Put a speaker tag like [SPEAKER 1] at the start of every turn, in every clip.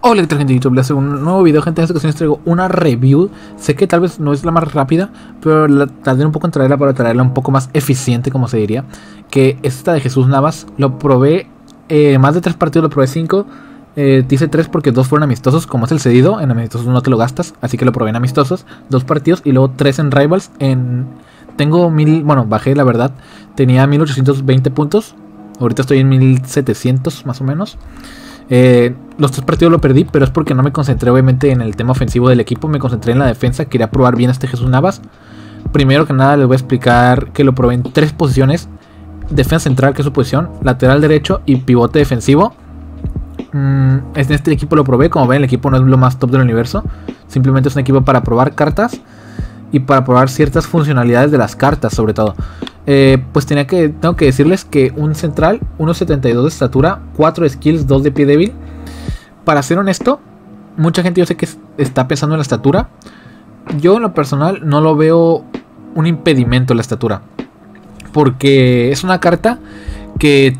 [SPEAKER 1] Hola, ¿qué tal gente de YouTube? Les hago un nuevo video, gente. En esta ocasión les traigo una review. Sé que tal vez no es la más rápida, pero la tardé un poco en traerla para traerla un poco más eficiente, como se diría. Que es esta de Jesús Navas. Lo probé, eh, más de tres partidos lo probé cinco. Eh, dice tres porque dos fueron amistosos, como es el cedido. En amistosos no te lo gastas, así que lo probé en amistosos. Dos partidos y luego tres en Rivals. En tengo mil, bueno, bajé la verdad. Tenía 1820 puntos. Ahorita estoy en 1700 más o menos. Eh, los tres partidos lo perdí, pero es porque no me concentré obviamente en el tema ofensivo del equipo, me concentré en la defensa, quería probar bien a este Jesús Navas. Primero que nada les voy a explicar que lo probé en tres posiciones. Defensa central, que es su posición, lateral derecho y pivote defensivo. Mm, en este equipo lo probé, como ven el equipo no es lo más top del universo. Simplemente es un equipo para probar cartas y para probar ciertas funcionalidades de las cartas sobre todo. Eh, pues tenía que, tengo que decirles que un central, 1.72 de estatura, 4 skills, 2 de pie débil. Para ser honesto, mucha gente yo sé que está pensando en la estatura. Yo en lo personal no lo veo un impedimento la estatura. Porque es una carta que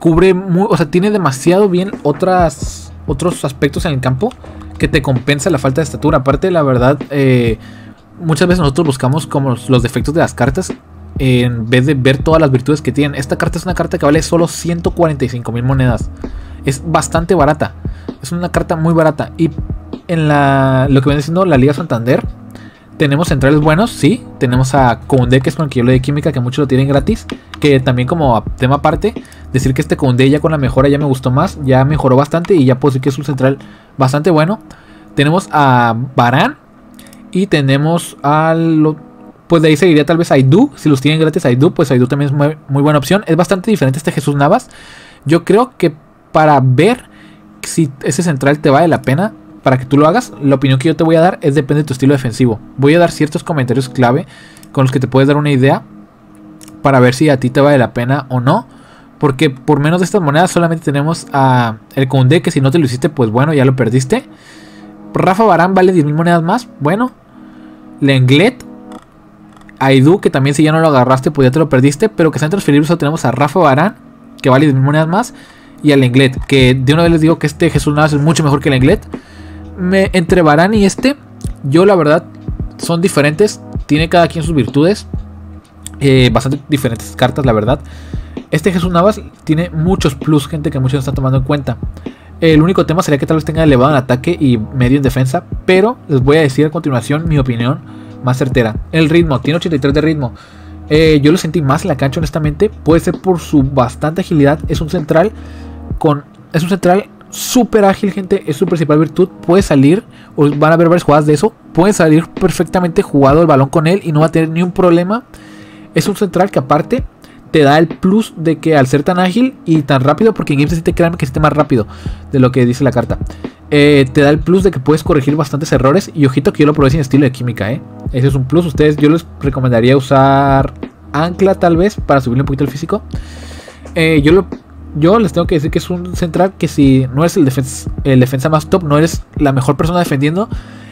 [SPEAKER 1] cubre, muy, o sea, tiene demasiado bien otras, otros aspectos en el campo que te compensa la falta de estatura. Aparte, la verdad, eh, muchas veces nosotros buscamos como los defectos de las cartas en vez de ver todas las virtudes que tienen. Esta carta es una carta que vale solo 145 mil monedas. Es bastante barata. Es una carta muy barata. Y en la, lo que viene siendo la Liga Santander, tenemos centrales buenos, sí. Tenemos a Koundé, que es con el que yo le de química, que muchos lo tienen gratis. Que también como tema aparte, decir que este Koundé ya con la mejora ya me gustó más. Ya mejoró bastante y ya puedo decir que es un central bastante bueno. Tenemos a Barán. Y tenemos al pues de ahí seguiría tal vez Aidu. Si los tienen gratis Aidu, pues Aidu también es muy, buena opción. Es bastante diferente este Jesús Navas. Yo creo que para ver si ese central te vale la pena, para que tú lo hagas, la opinión que yo te voy a dar es depende de tu estilo defensivo. Voy a dar ciertos comentarios clave con los que te puedes dar una idea para ver si a ti te vale la pena o no. Porque por menos de estas monedas solamente tenemos a el Conde, que si no te lo hiciste, pues bueno, ya lo perdiste. Rafa Barán vale 10.000 monedas más, bueno. Lenglet Aidu, que también si ya no lo agarraste, pues ya te lo perdiste. Pero que sean transferibles, solo tenemos a Rafa Barán, que vale 10 monedas más. Y al Englet, que de una vez les digo que este Jesús Navas es mucho mejor que el Englet. Me, entre Barán y este, yo la verdad, son diferentes. Tiene cada quien sus virtudes. Eh, bastante diferentes cartas, la verdad. Este Jesús Navas tiene muchos plus, gente que muchos están tomando en cuenta. El único tema sería que tal vez tenga elevado en ataque y medio en defensa. Pero les voy a decir a continuación mi opinión más certera. El ritmo, tiene 83 de ritmo. Eh, yo lo sentí más en la cancha, honestamente. Puede ser por su bastante agilidad. Es un central con. Es un central súper ágil, gente. Es su principal virtud. Puede salir. Van a ver varias jugadas de eso. Puede salir perfectamente jugado el balón con él. Y no va a tener ni un problema. Es un central que aparte te da el plus de que al ser tan ágil y tan rápido, porque en Game sí te crean que esté más rápido de lo que dice la carta. Eh, te da el plus de que puedes corregir bastantes errores. Y ojito que yo lo probé sin estilo de química, ¿eh? Ese es un plus. Ustedes, yo les recomendaría usar ancla tal vez para subirle un poquito el físico. Eh, yo, lo, yo les tengo que decir que es un central que si no el, el defensa más top, no eres la mejor persona defendiendo.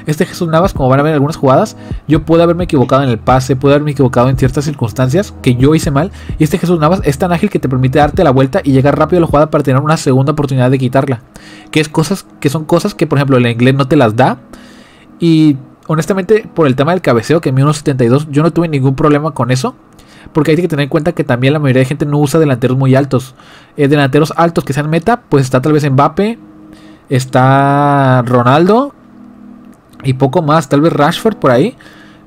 [SPEAKER 1] Este Jesús Navas, como van a ver en algunas jugadas, yo puedo haberme equivocado en el pase, puedo haberme equivocado en ciertas circunstancias que yo hice mal. Y este Jesús Navas es tan ágil que te permite darte la vuelta y llegar rápido a la jugada para tener una segunda oportunidad de quitarla que es cosas que son cosas que por ejemplo el inglés no te las da y honestamente por el tema del cabeceo que mi 1.72 yo no tuve ningún problema con eso porque hay que tener en cuenta que también la mayoría de gente no usa delanteros muy altos eh, delanteros altos que sean meta pues está tal vez Mbappe está Ronaldo y poco más tal vez Rashford por ahí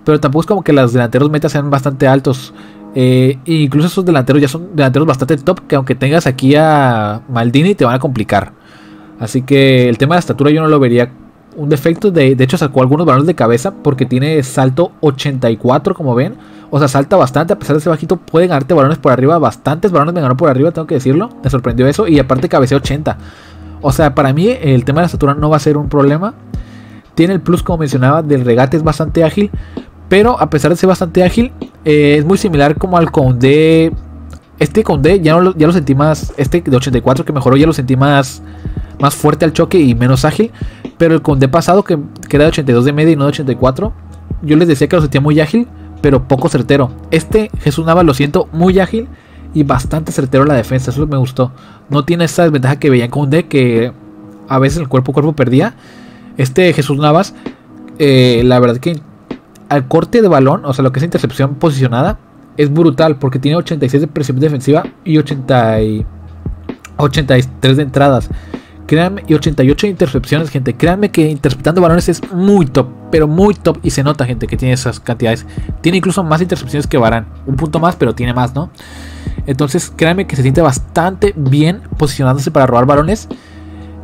[SPEAKER 1] pero tampoco es como que los delanteros meta sean bastante altos eh, incluso esos delanteros ya son delanteros bastante top que aunque tengas aquí a Maldini te van a complicar Así que el tema de la estatura yo no lo vería un defecto. De, hecho, sacó algunos balones de cabeza porque tiene salto 84, como ven. O sea, salta bastante. A pesar de ser bajito, puede ganarte balones por arriba. Bastantes balones me ganó por arriba, tengo que decirlo. Me sorprendió eso. Y aparte, cabecea 80. O sea, para mí el tema de la estatura no va a ser un problema. Tiene el plus, como mencionaba, del regate es bastante ágil. Pero a pesar de ser bastante ágil, eh, es muy similar como al Conde. Este Conde ya, ya lo sentí más. Este de 84 que mejoró, ya lo sentí más más fuerte al choque y menos ágil. Pero el Conde pasado, que, era de 82 de media y no de 84, yo les decía que lo sentía muy ágil, pero poco certero. Este Jesús Nava lo siento muy ágil y bastante certero la defensa. Eso me gustó. No tiene esa desventaja que veía en Conde, que a veces el cuerpo a cuerpo perdía. Este Jesús Navas, eh, la verdad que al corte de balón, o sea, lo que es intercepción posicionada, es brutal porque tiene 86 de presión defensiva y 80 83 de entradas. Créanme, y 88 intercepciones, gente. Créanme que interceptando balones es muy top, pero muy top. Y se nota, gente, que tiene esas cantidades. Tiene incluso más intercepciones que Barán. Un punto más, pero tiene más, ¿no? Entonces, créanme que se siente bastante bien posicionándose para robar balones.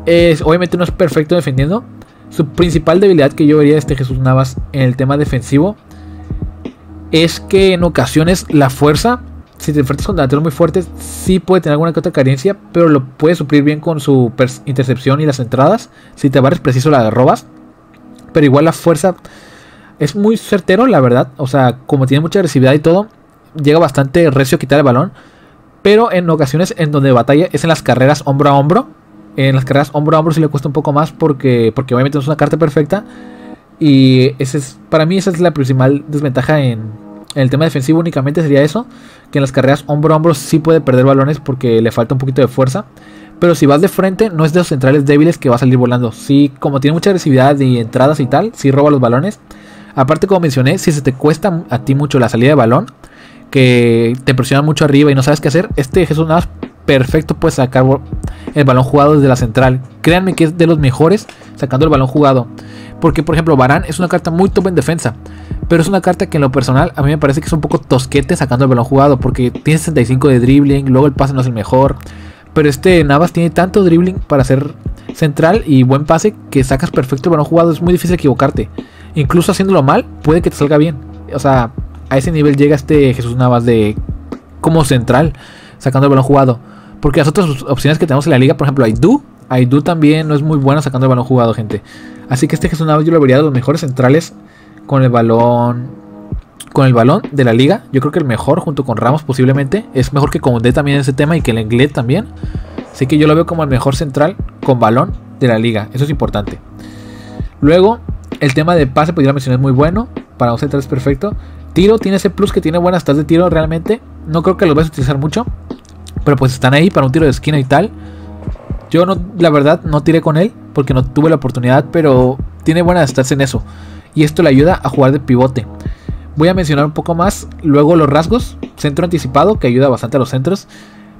[SPEAKER 1] Es, obviamente no es perfecto defendiendo. Su principal debilidad que yo vería de este Jesús Navas en el tema defensivo es que en ocasiones la fuerza si te enfrentas con delanteros muy fuertes, sí puede tener alguna que otra carencia, pero lo puede suplir bien con su intercepción y las entradas. Si te barres preciso, la robas. Pero igual la fuerza es muy certero, la verdad. O sea, como tiene mucha agresividad y todo, llega bastante recio a quitar el balón. Pero en ocasiones en donde batalla es en las carreras hombro a hombro. En las carreras hombro a hombro sí le cuesta un poco más porque, porque obviamente no es una carta perfecta. Y ese es, para mí esa es la principal desventaja en, en el tema defensivo únicamente sería eso, que en las carreras hombro a hombro sí puede perder balones porque le falta un poquito de fuerza. Pero si vas de frente, no es de los centrales débiles que va a salir volando. Sí, como tiene mucha agresividad y entradas y tal, sí roba los balones. Aparte, como mencioné, si se te cuesta a ti mucho la salida de balón, que te presiona mucho arriba y no sabes qué hacer, este Jesús Navas perfecto puede sacar el balón jugado desde la central. Créanme que es de los mejores sacando el balón jugado. Porque, por ejemplo, Barán es una carta muy top en defensa. Pero es una carta que en lo personal a mí me parece que es un poco tosquete sacando el balón jugado. Porque tiene 65 de dribbling, luego el pase no es el mejor. Pero este Navas tiene tanto dribbling para ser central y buen pase que sacas perfecto el balón jugado. Es muy difícil equivocarte. Incluso haciéndolo mal, puede que te salga bien. O sea, a ese nivel llega este Jesús Navas de como central, sacando el balón jugado. Porque las otras opciones que tenemos en la liga, por ejemplo, Aidu. Aidu también no es muy bueno sacando el balón jugado, gente. Así que este Jesús Navas yo lo vería de los mejores centrales con el balón. Con el balón de la liga. Yo creo que el mejor, junto con Ramos posiblemente. Es mejor que Conde también ese tema y que el Englet también. Así que yo lo veo como el mejor central con balón de la liga. Eso es importante. Luego, el tema de pase, pues ya lo mencioné, es muy bueno. Para un central es perfecto. Tiro tiene ese plus que tiene buenas tasas de tiro realmente. No creo que lo vayas a utilizar mucho. Pero pues están ahí para un tiro de esquina y tal. Yo no, la verdad, no tiré con él porque no tuve la oportunidad, pero tiene buenas stats en eso. Y esto le ayuda a jugar de pivote. Voy a mencionar un poco más luego los rasgos. Centro anticipado, que ayuda bastante a los centros.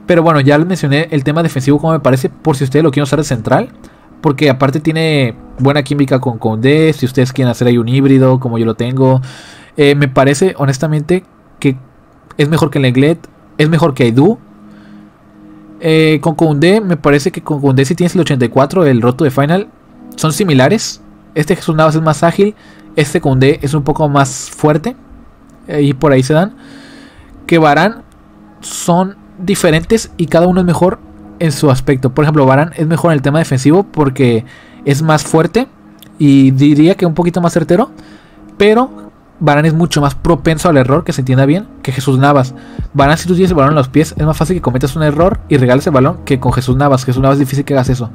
[SPEAKER 1] Pero bueno, ya les mencioné el tema defensivo como me parece, por si ustedes lo quieren usar de central. Porque aparte tiene buena química con Conde, si ustedes quieren hacer ahí un híbrido, como yo lo tengo. Eh, me parece, honestamente, que es mejor que Lenglet, es mejor que Aidu, eh, con Koundé, me parece que con Koundé si tienes el 84, el roto de final, son similares. Este Jesús Navas es más ágil, este Koundé es un poco más fuerte. Y por ahí se dan. Que Barán son diferentes y cada uno es mejor en su aspecto. Por ejemplo, Barán es mejor en el tema defensivo porque es más fuerte y diría que un poquito más certero. Pero Barán es mucho más propenso al error, que se entienda bien, que Jesús Navas. Barán, si tú tienes el balón en los pies, es más fácil que cometas un error y regales el balón que con Jesús Navas. Jesús Navas es difícil que hagas eso.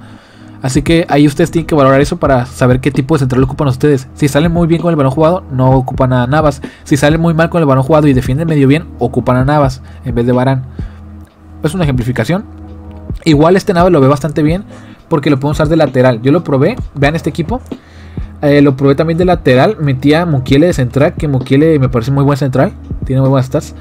[SPEAKER 1] Así que ahí ustedes tienen que valorar eso para saber qué tipo de central ocupan ustedes. Si salen muy bien con el balón jugado, no ocupan a Navas. Si salen muy mal con el balón jugado y defienden medio bien, ocupan a Navas en vez de Barán. Es una ejemplificación. Igual este Navas lo ve bastante bien porque lo puedo usar de lateral. Yo lo probé, vean este equipo. Eh, lo probé también de lateral. Metía a Mukiele de central. Que Mukiele me parece muy buen central. Tiene muy buenas stats.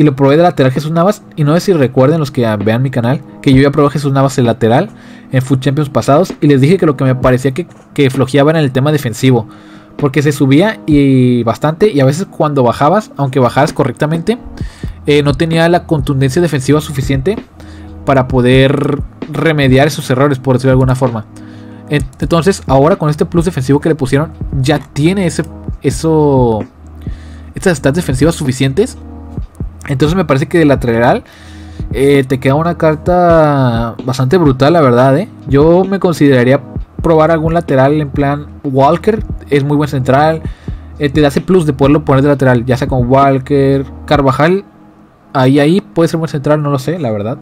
[SPEAKER 1] Y lo probé de lateral Jesús Navas. Y no sé si recuerden los que vean mi canal. Que yo ya probé Jesús Navas de lateral. En Food Champions pasados. Y les dije que lo que me parecía que, que flojeaba en el tema defensivo. Porque se subía y bastante. Y a veces cuando bajabas. Aunque bajaras correctamente. Eh, no tenía la contundencia defensiva suficiente. Para poder remediar esos errores. Por decirlo de alguna forma. Entonces, ahora con este plus defensivo que le pusieron, ya tiene ese, eso, estas stats defensivas suficientes. Entonces, me parece que de lateral eh, te queda una carta bastante brutal, la verdad. ¿eh? Yo me consideraría probar algún lateral en plan Walker, es muy buen central. Eh, te da ese plus de poderlo poner de lateral, ya sea con Walker, Carvajal. Ahí, ahí puede ser buen central, no lo sé, la verdad.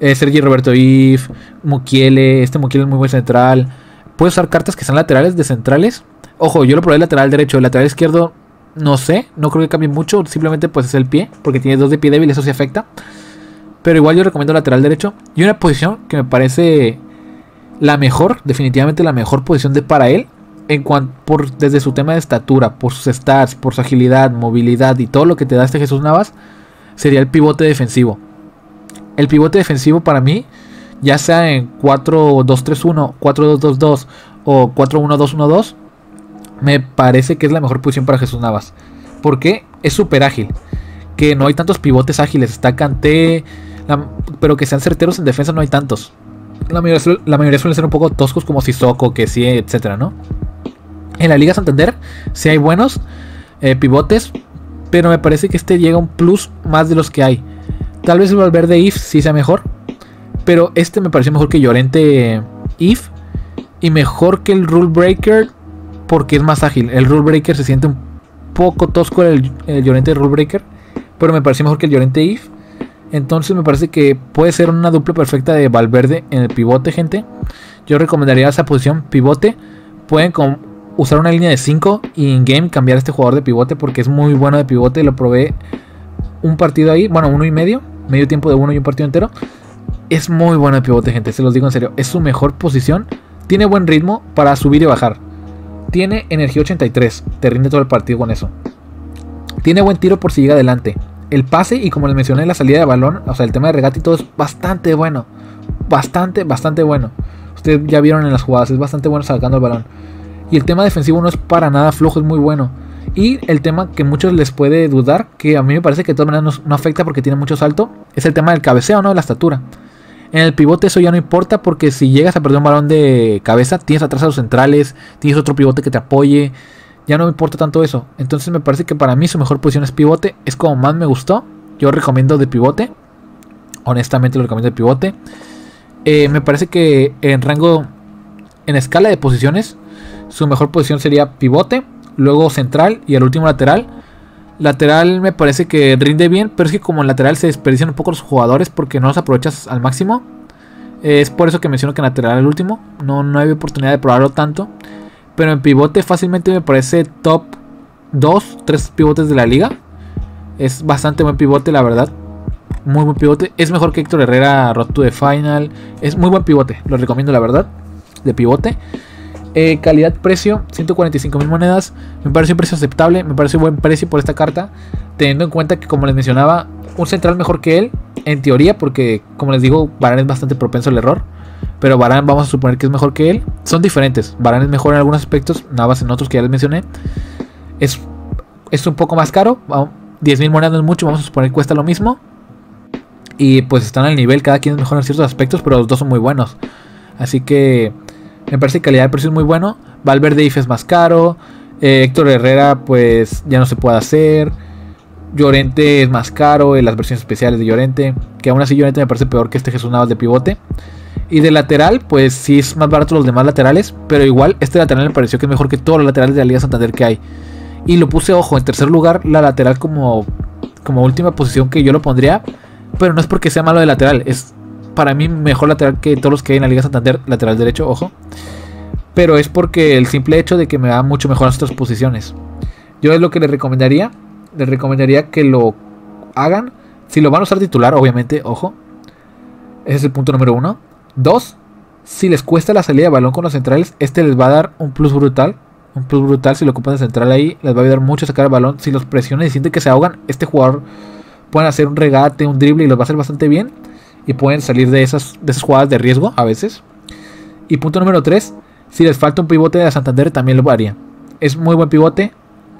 [SPEAKER 1] Sergi Roberto If, Mukiele, este Mukiele es muy buen central. Puedes usar cartas que sean laterales de centrales. Ojo, yo lo probé lateral derecho, lateral izquierdo no sé, no creo que cambie mucho, simplemente pues es el pie, porque tiene dos de pie débil, eso sí afecta. Pero igual yo recomiendo lateral derecho. Y una posición que me parece la mejor, definitivamente la mejor posición de para él en cuanto por desde su tema de estatura, por sus stats, por su agilidad, movilidad y todo lo que te da este Jesús Navas, sería el pivote defensivo. El pivote defensivo para mí, ya sea en 4-2-3-1, 4-2-2-2 o 4-1-2-1-2, me parece que es la mejor posición para Jesús Navas. Porque es súper ágil. Que no hay tantos pivotes ágiles. Está Canté, pero que sean certeros en defensa no hay tantos. La mayoría, la mayoría suelen ser un poco toscos como Sissoko, que sí, etcétera, ¿no? En la Liga Santander sí hay buenos eh, pivotes, pero me parece que este llega un plus más de los que hay. Tal vez el Valverde If sí sea mejor, pero este me pareció mejor que Llorente If y mejor que el Rule Breaker porque es más ágil. El Rule Breaker se siente un poco tosco el, el Llorente Rule Breaker, pero me pareció mejor que el Llorente If. Entonces me parece que puede ser una dupla perfecta de Valverde en el pivote, gente. Yo recomendaría esa posición pivote. Pueden usar una línea de 5 y en game cambiar a este jugador de pivote porque es muy bueno de pivote. Lo probé un partido ahí, bueno, uno y medio, medio tiempo de uno y un partido entero. Es muy bueno de pivote, gente, se los digo en serio. Es su mejor posición. Tiene buen ritmo para subir y bajar. Tiene energía 83, te rinde todo el partido con eso. Tiene buen tiro por si llega adelante el pase y como les mencioné, la salida de balón, o sea, el tema de regate y todo es bastante bueno. Bastante, bastante bueno. Ustedes ya vieron en las jugadas, es bastante bueno sacando el balón. Y el tema defensivo no es para nada flojo, es muy bueno. Y el tema que muchos les puede dudar, que a mí me parece que de todas maneras no, afecta porque tiene mucho salto, es el tema del cabeceo, ¿no? De la estatura. En el pivote eso ya no importa porque si llegas a perder un balón de cabeza, tienes atrás a los centrales, tienes otro pivote que te apoye ya no me importa tanto eso. Entonces me parece que para mí su mejor posición es pivote. Es como más me gustó. Yo recomiendo de pivote. Honestamente lo recomiendo de pivote. Eh, me parece que en rango, en escala de posiciones, su mejor posición sería pivote. Luego central y el último lateral. Lateral me parece que rinde bien, pero es que como en lateral se desperdician un poco los jugadores porque no los aprovechas al máximo. Es por eso que menciono que en lateral el último. No, no hay oportunidad de probarlo tanto. Pero en pivote fácilmente me parece top 2, 3 pivotes de la liga. Es bastante buen pivote, la verdad. Muy buen pivote. Es mejor que Héctor Herrera Road to the Final. Es muy buen pivote. Lo recomiendo, la verdad. De pivote. Eh, calidad-precio, 145 mil monedas. Me parece un precio aceptable. Me parece un buen precio por esta carta. Teniendo en cuenta que, como les mencionaba, un central mejor que él. En teoría, porque, como les digo, Varane es bastante propenso al error pero Varane vamos a suponer que es mejor que él. Son diferentes. Varane es mejor en algunos aspectos, Navas en otros que ya les mencioné. Es, es un poco más caro. 10.000 monedas no es mucho, vamos a suponer que cuesta lo mismo. Y pues están al nivel, cada quien es mejor en ciertos aspectos, pero los dos son muy buenos. Así que me parece que calidad de precio es muy bueno. Valverde If es más caro. Eh, Héctor Herrera pues ya no se puede hacer. Llorente es más caro en las versiones especiales de Llorente. Que aún así Llorente me parece peor que este Jesús Navas de pivote. Y de lateral, pues sí es más barato los demás laterales. Pero igual, este lateral me pareció que es mejor que todos los laterales de la Liga Santander que hay. Y lo puse, ojo, en tercer lugar, la lateral como, como última posición que yo lo pondría. Pero no es porque sea malo de lateral. Es para mí mejor lateral que todos los que hay en la Liga Santander. Lateral derecho, ojo. Pero es porque el simple hecho de que me da mucho mejor las otras posiciones. Yo es lo que les recomendaría. Les recomendaría que lo hagan. Si lo van a usar titular, obviamente, ojo. Ese es el punto número uno. Dos, si les cuesta la salida de balón con los centrales, este les va a dar un plus brutal. Un plus brutal si lo ocupan de central ahí. Les va a ayudar mucho a sacar el balón. Si los presionan y sienten que se ahogan, este jugador pueden hacer un regate, un drible y los va a hacer bastante bien. Y pueden salir de esas, de esas jugadas de riesgo a veces. Y punto número 3. Si les falta un pivote de Santander, también lo haría. Es muy buen pivote.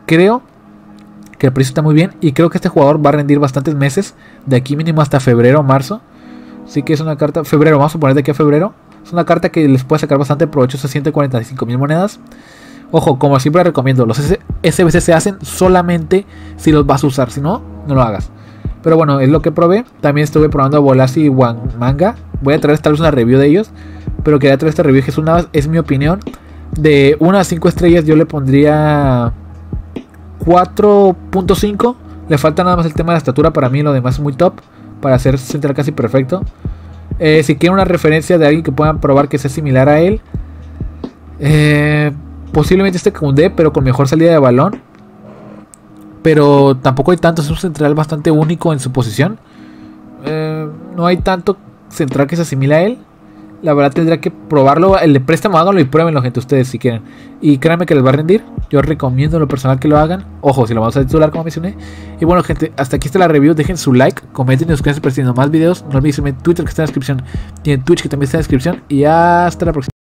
[SPEAKER 1] Creo que el precio está muy bien. Y creo que este jugador va a rendir bastantes meses. De aquí mínimo hasta febrero o marzo. Así que es una carta, febrero, vamos a poner de aquí a febrero. Es una carta que les puede sacar bastante provecho, esas 145 mil monedas. Ojo, como siempre recomiendo, los SBC se hacen solamente si los vas a usar, si no, no lo hagas. Pero bueno, es lo que probé. También estuve probando a Bolasi y Manga. Voy a traer tal vez una review de ellos. Pero quería traer esta review que es, una, es mi opinión. De 1 a 5 estrellas yo le pondría 4.5. Le falta nada más el tema de la estatura. Para mí lo demás es muy top para hacer central casi perfecto. Eh, si quieren una referencia de alguien que puedan probar que sea similar a él, eh, posiblemente este con D, pero con mejor salida de balón. Pero tampoco hay tanto, es un central bastante único en su posición. Eh, no hay tanto central que se asimila a él. la verdad tendría que probarlo. El de préstamo, háganlo y pruébenlo, gente, ustedes si quieren. Y créanme que les va a rendir. Yo recomiendo lo personal que lo hagan. Ojo, si lo vamos a titular como mencioné. Y bueno, gente, hasta aquí está la review. Dejen su like, comenten y suscríbanse para más videos. No olviden seguirme en Twitter que está en la descripción. Y en Twitch que también está en la descripción. Y hasta la próxima.